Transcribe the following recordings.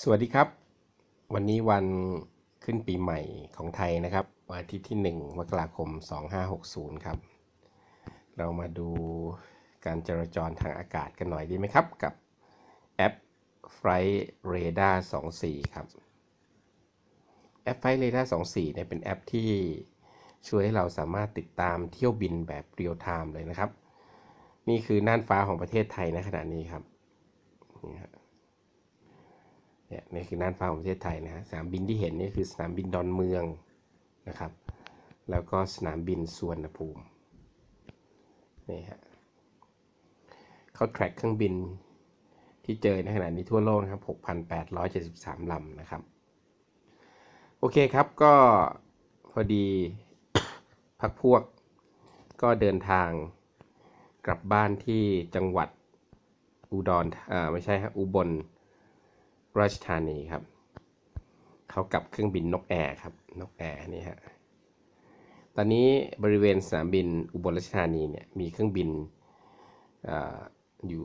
สวัสดีครับ วันนี้วันขึ้นปีใหม่ของไทยนะครับ วันอาทิตย์ที่ 1 มกราคม 2560 ครับ เรามาดูการจราจรทางอากาศกันหน่อยดีไหมครับ กับแอป Flight Radar 24 ครับ แอป Flight Radar 24เนี่ยเป็นแอปที่ช่วยให้เราสามารถติดตามเที่ยวบินแบบ real time เลยนะครับ นี่คือน่านฟ้าของประเทศไทยในขณะนี้ครับนี่ครับ เนี่ยนี่คือน่านฟ้าของประเทศไทยนะฮะสนามบินที่เห็นนี่คือสนามบินดอนเมืองนะครับ แล้วก็สนามบินสุวรรณภูมินี่ฮะเขาแทร็กเครื่องบินที่เจอในขณะนี้ทั่วโลกนะครับ 6,873 ลำนะครับ โอเคครับก็พอดีพักพวกก็เดินทางกลับบ้านที่จังหวัดอุดรอ่าไม่ใช่ฮะอุบล ราชธานีครับ เขากลับเครื่องบินนกแอร์ครับนกแอร์นี่ฮะตอนนี้บริเวณสนามบินอุบลราชธานีเนี่ยมีเครื่องบินอาอยู่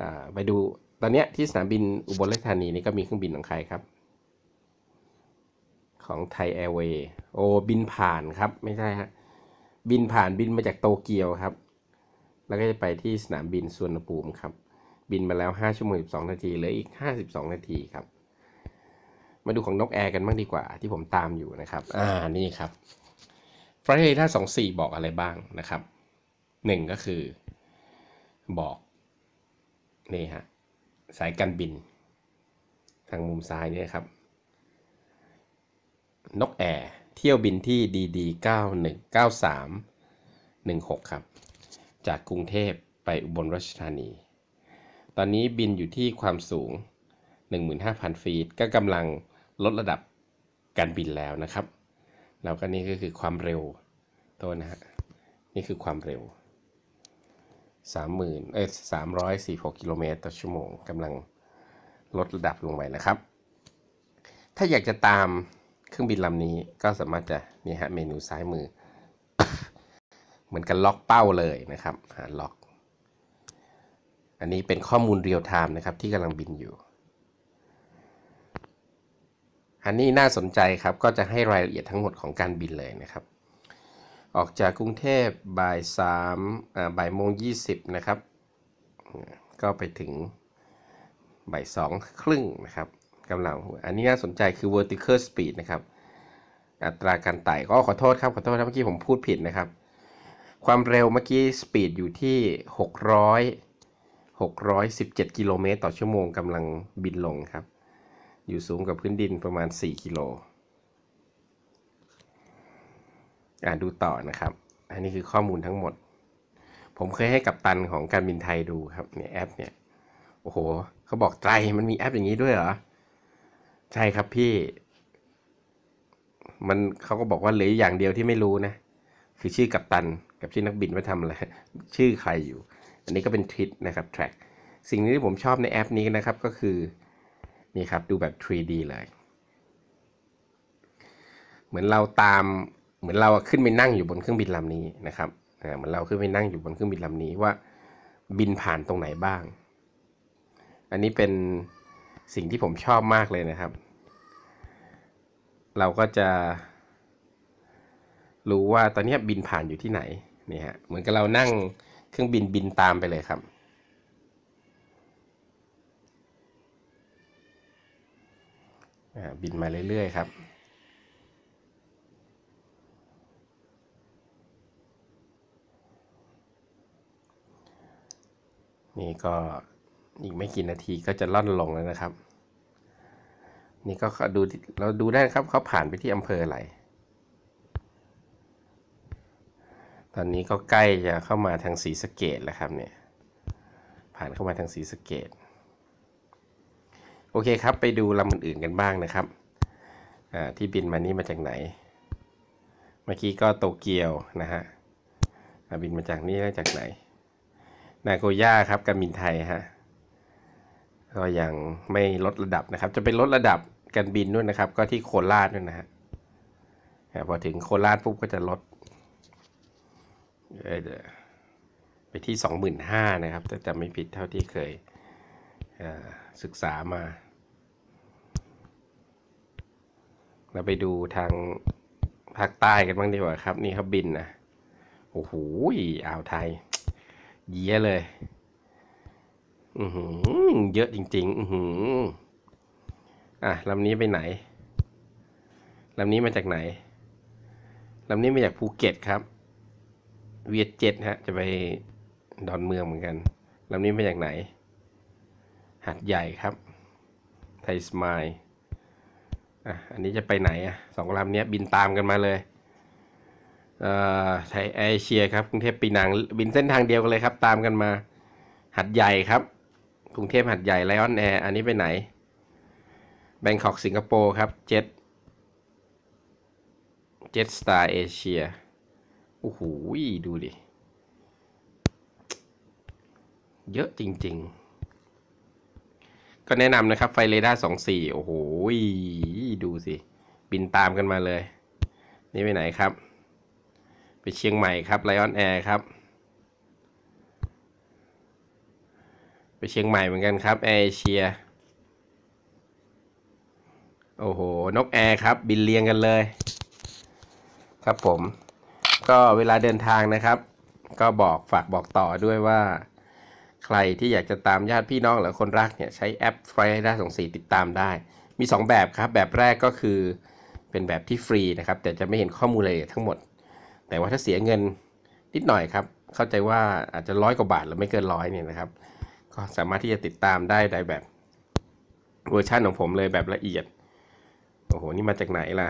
อ่าไปดูตอนเนี้ยที่สนามบินอุบลราชธานีนี่ก็มีเครื่องบินของใครครับของไทยแอร์เวย์โอ้บินผ่านครับ ไม่ใช่ฮะบินผ่านบินมาจากโตเกียวครับ แล้วก็จะไปที่สนามบินสุวรรณภูมิครับ บินมาแล้ว 5 ชั่วโมง 12 นาทีเหลืออีก 52 นาทีครับ มาดูของนกแอร์กันบ้างดีกว่าที่ผมตามอยู่นะครับ อ่า นี่ครับฟล g h t r a d a r 24บอกอะไรบ้างนะครับ หนึ่งก็คือบอก นี่ฮะ สายการบิน ทางมุมซ้ายนี่ครับ นกแอร์เที่ยวบินที่ DD 91 93 16 ครับ จากกรุงเทพไปอุบลราชธานี อนนี้บินอยู่ที่ความสูง 15,000 ฟีต ก็กำลังลดระดับการบินแล้วนะครับ แล้วก็นี่ก็คือความเร็วตัวนะฮะ นี่คือความเร็ว 30,000 เอ้ย346 กิโลเมตรต่อชั่วโมงกำลังลดระดับลงไปนะครับ ถ้าอยากจะตามเครื่องบินลำนี้ก็สามารถจะนี่ฮะเมนูซ้ายมือ เหมือนกันล็อกเป้าเลยนะครับอ่าล็อก อันนี้เป็นข้อมูล real time นะครับที่กำลังบินอยู่ อันนี้น่าสนใจครับก็จะให้รายละเอียดทั้งหมดของการบินเลยนะครับ ออกจากกรุงเทพบ่ายสามบ่ายโมงยี่สิบนะครับ ก็ไปถึงบ่ายสองครึ่งนะครับกำลัง อันนี้น่าสนใจคือ vertical speed นะครับ อัตราการไต่ก็ขอโทษครับ ขอโทษนะเมื่อกี้ผมพูดผิดนะครับ ความเร็วเมื่อกี้สปีดอยู่ที่ 600 617 กิโลเมตรต่อชั่วโมงกำลังบินลงครับ อยู่สูงกับพื้นดินประมาณ 4 กิโลอ่าดูต่อนะครับ อันนี้คือข้อมูลทั้งหมด ผมเคยให้กับตันของการบินไทยดูครับเนี่ยแอปเนี่ย โอ้โห เขาบอกไตรมันมีแอปอย่างนี้ด้วยเหรอ ใช่ครับพี่ มันเขาก็บอกว่าเหลืออย่างเดียวที่ไม่รู้นะ คือชื่อกัปตันกับชื่อนักบินว่าทำอะไร ชื่อใครอยู่ อันนี้ก็เป็นทริ t นะครับ track สิ่งนี้ที่ผมชอบในแอปนี้นะครับก็คือ นี่ครับดูแบบ 3D เลย เหมือนเราตามเหมือนเราขึ้นไปนั่งอยู่บนเครื่องบินลำนี้นะครับเหมือนเราขึ้นไปนั่งอยู่บนเครื่องบินลำนี้ว่าบินผ่านตรงไหนบ้าง อันนี้เป็นสิ่งที่ผมชอบมากเลยนะครับ เราก็จะ รู้ว่าตอนนี้บินผ่านอยู่ที่ไหนนี่ฮะเหมือนกับเรานั่ง เครื่องบินบินตามไปเลยครับบินมาเรื่อย ๆ ครับ นี่ก็อีกไม่กี่นาทีก็จะล่อนลงแล้วนะครับ นี่ก็ดูเราดูได้ครับเขาผ่านไปที่อำเภออะไร ตอนนี้ก็ใกล้จะเข้ามาทางสีสเกดแล้วครับเนี่ย ผ่านเข้ามาทางสีสเกดโอเคครับ ไปดูลำอื่นๆกันบ้างนะครับ ที่บินมานี่มาจากไหน เมื่อกี้ก็โตเกียวนะฮะ บินมาจากนี่แล้วจากไหน นาโกย่าครับการบินไทยฮะ ก็ยังไม่ลดระดับนะครับ จะเป็นลดระดับการบินด้วยนะครับ ก็ที่โคราชด้วยนะฮะพอถึงโคราชปุ๊บก็จะลด ไปที่สองหมื่นห้านะครับ ถ้าจะไม่ผิดเท่าที่เคยศึกษามา เราไปดูทางภาคใต้กันบ้างดีกว่าครับ นี่เขาบินนะ โอ้โหอ่าวไทย เยอะเลย อือหือ เยอะจริง ๆ อือหือ อะลำนี้ไปไหนลำนี้มาจากไหนลำนี้มาจากภูเก็ตครับ เวียดเจ็ดฮะ จะไปดอนเมืองเหมือนกันลำนี้มาจากไหน หาดใหญ่ครับ ไทยสมายอะ อันนี้จะไปไหนอะสองลำนี้บินตามกันมาเลยเอ่อไทยเอเชียครับกรุงเทพปีนังบินเส้นทางเดียวกันเลยครับ ตามกันมา หาดใหญ่ครับกรุงเทพหาดใหญ่ไลออนแอร์อันนี้ไปไหน Bangkok สิงคโปร์ครับเจ็ตเจ็ตสตาร์เอเชีย โอ้โหดูดิ เยอะจริง ๆ ก็แนะนำนะครับ Flight Radar สองสี่โอ้โหดูสิ บินตามกันมาเลย นี่ไปไหนครับ ไปเชียงใหม่ครับไลออนแอร์ครับ ไปเชียงใหม่เหมือนกันครับแอร์เอเชียโอ้โห นกแอร์ครับ บินเรียงกันเลย ครับผม ก็เวลาเดินทางนะครับ ก็บอกฝากบอกต่อด้วยว่า ใครที่อยากจะตามญาติพี่น้องหรือคนรักเนี่ยใช้แอปไฟได้สองสีติดตามได้ มี 2 แบบครับ แบบแรกก็คือเป็นแบบที่ฟรีนะครับ แต่จะไม่เห็นข้อมูลรายละเอียดทั้งหมด แต่ว่าถ้าเสียเงินนิดหน่อยครับ เข้าใจว่าอาจจะร้อยกว่าบาทหรือไม่เกินร้อยเนี่ยนะครับ ก็สามารถที่จะติดตามได้ในแบบเวอร์ชันของผมเลยแบบละเอียด โอ้โห นี่มาจากไหนล่ะ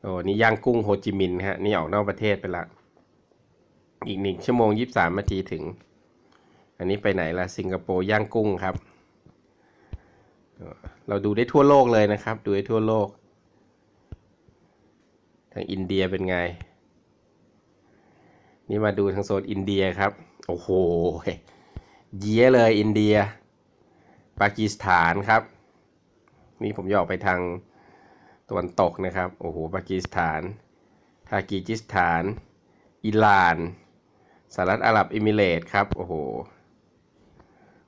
โอ้นี่ย่างกุ้งโฮจิมินห์ฮะ นี่ออกนอกประเทศไปละ อีกหนึ่งชั่วโมงยี่สามนาทีถึง อันนี้ไปไหนละสิงคโปร์ย่างกุ้งครับ เราดูได้ทั่วโลกเลยนะครับ ดูได้ทั่วโลก ทางอินเดียเป็นไง นี่มาดูทางโซนอินเดียครับ โอ้โห เยี่ยเลยอินเดีย ปากีสถานครับ นี่ผมจะออกไปทาง ตะวันตกนะครับ โอ้โห ปากีสถาน ทากีจิสถาน อิหร่าน สหรัฐอาหรับเอมิเรตส์ครับ โอ้โห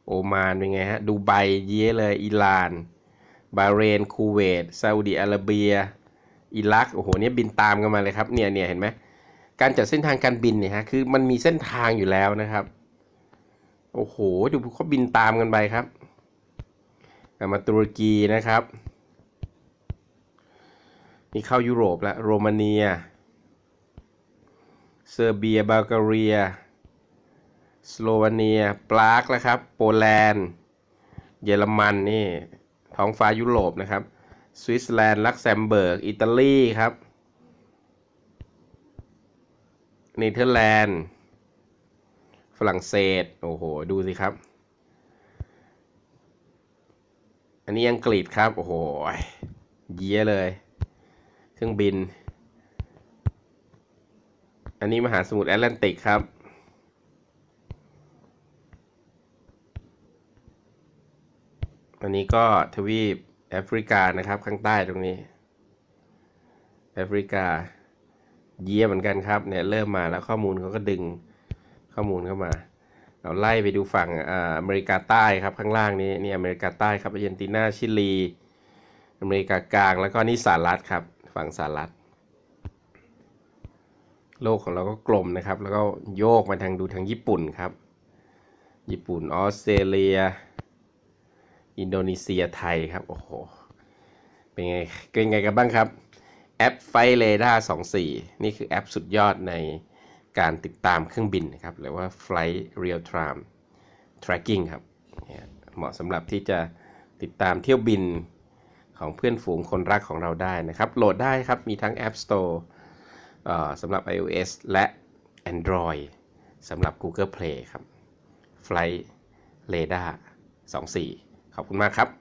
โอมานเป็นไงฮะ ดูไบเยี่เลย อิหร่าน บาเรน คูเวต ซาอุดิอาระเบีย อิรัก โอ้โห เนี่ยบินตามกันมาเลยครับ เนี่ยเนี่ยเห็นไหม การจัดเส้นทางการบินเนี่ยฮะ คือมันมีเส้นทางอยู่แล้วนะครับ โอ้โห ดูเขาบินตามกันไปครับ มาตุรกีนะครับ นี่เข้ายุโรปแล้วโรมาเนีย เซอร์เบีย บัลแกเรีย สโลวาเนีย ปรากแล้วครับ โปแลนด์ เยอรมันนี่ ท้องฟ้ายุโรปนะครับ สวิตเซอร์แลนด์ ลักเซมเบิร์ก อิตาลีครับเนเธอร์แลนด์ ฝรั่งเศส โอ้โห ดูสิครับ อันนี้อังกฤษครับ โอ้โห เยี่ยเลย เครื่องบิน อันนี้มหาสมุทรแอตแลนติกครับ อันนี้ก็ทวีปแอฟริกานะครับ ข้างใต้ตรงนี้ แอฟริกา เยี่ยเหมือนกันครับ เนี่ยเริ่มมาแล้วข้อมูลเขาก็ดึงข้อมูลเข้ามาเราไล่ไปดูฝั่งอเมริกาใต้ครับข้างล่างนี้นี่อเมริกาใต้ครับอาร์เจนตินาชิลี อเมริกากลางแล้วก็นี่สหรัฐครับ ฝั่งสหรัฐ โลกของเราก็กลมนะครับ แล้วก็โยกมาทางดูทางญี่ปุ่นครับ ญี่ปุ่นออสเตรเลีย อินโดนีเซียไทยครับ โอ้โห เป็นไงเป็นไงกันบ้างครับ แอป Flight Radar 24 นี่คือแอปสุดยอดในการติดตามเครื่องบินนะครับ หรือว่า Flight Real Time Tracking ครับ เหมาะสำหรับที่จะติดตามเที่ยวบิน ของเพื่อนฝูงคนรักของเราได้นะครับ โหลดได้ครับ มีทั้ง App Store สำหรับ iOS และ Android สำหรับ Google Play ครับ Flight Radar 24 ขอบคุณมากครับ